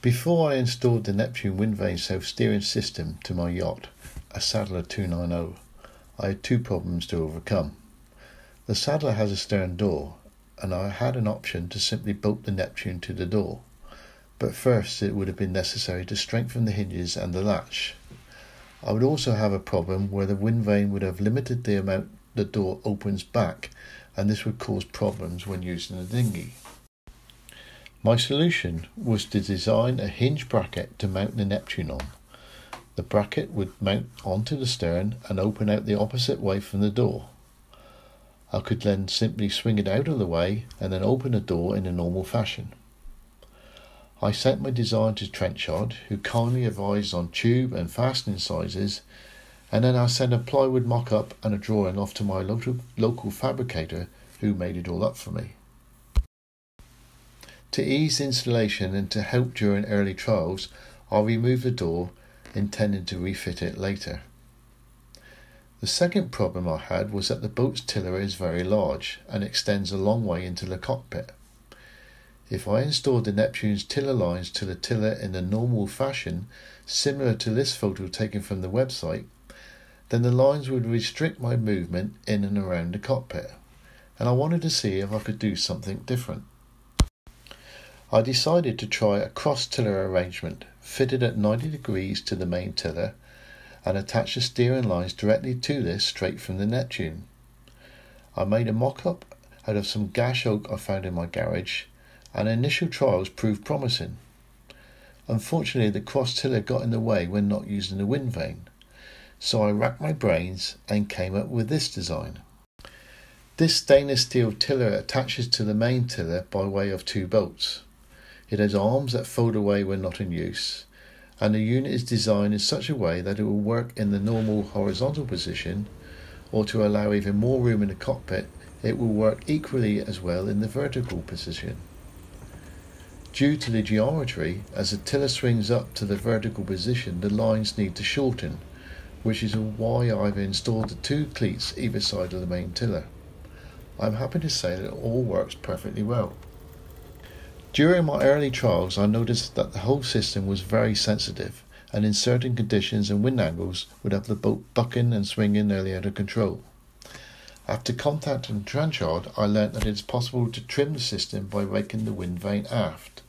Before I installed the Neptune wind vane self-steering system to my yacht, a Sadler 290, I had two problems to overcome. The Sadler has a stern door, and I had an option to simply bolt the Neptune to the door. But first it would have been necessary to strengthen the hinges and the latch. I would also have a problem where the wind vane would have limited the amount the door opens back, and this would cause problems when using the dinghy. My solution was to design a hinge bracket to mount the Neptune on. The bracket would mount onto the stern and open out the opposite way from the door. I could then simply swing it out of the way and then open the door in a normal fashion. I sent my design to Trenchard, who kindly advised on tube and fastening sizes, and then I sent a plywood mock up and a drawing off to my local, local fabricator, who made it all up for me. To ease installation and to help during early trials, I removed the door, intending to refit it later. The second problem I had was that the boat's tiller is very large and extends a long way into the cockpit. If I installed the Neptune's tiller lines to the tiller in a normal fashion, similar to this photo taken from the website, then the lines would restrict my movement in and around the cockpit, and I wanted to see if I could do something different. I decided to try a cross tiller arrangement fitted at 90 degrees to the main tiller and attach the steering lines directly to this straight from the Neptune. I made a mock-up out of some gash oak I found in my garage and initial trials proved promising. Unfortunately the cross tiller got in the way when not using the wind vane, so I racked my brains and came up with this design. This stainless steel tiller attaches to the main tiller by way of two bolts. It has arms that fold away when not in use, and the unit is designed in such a way that it will work in the normal horizontal position, or to allow even more room in the cockpit, it will work equally as well in the vertical position. Due to the geometry, as the tiller swings up to the vertical position, the lines need to shorten, which is why I've installed the two cleats either side of the main tiller. I'm happy to say that it all works perfectly well. During my early trials, I noticed that the whole system was very sensitive, and in certain conditions and wind angles would have the boat bucking and swinging nearly out of control. After contacting Trenchard, I learnt that it is possible to trim the system by raking the wind vane aft.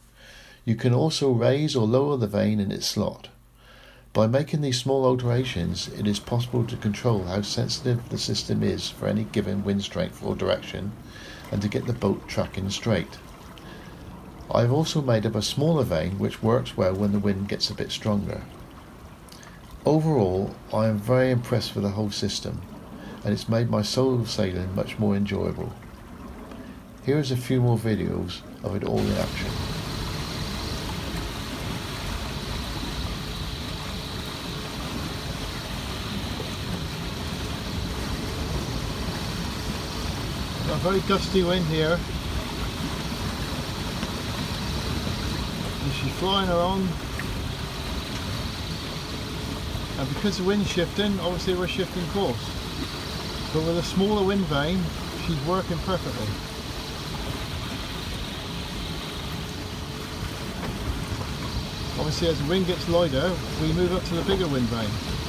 You can also raise or lower the vane in its slot. By making these small alterations, it is possible to control how sensitive the system is for any given wind strength or direction, and to get the boat tracking straight. I have also made up a smaller vane which works well when the wind gets a bit stronger. Overall, I am very impressed with the whole system and it's made my solo sailing much more enjoyable. Here is a few more videos of it all in action. A very gusty wind here she's flying along and because the wind's shifting obviously we're shifting course. But with a smaller wind vane she's working perfectly. Obviously as the wind gets lighter we move up to the bigger wind vane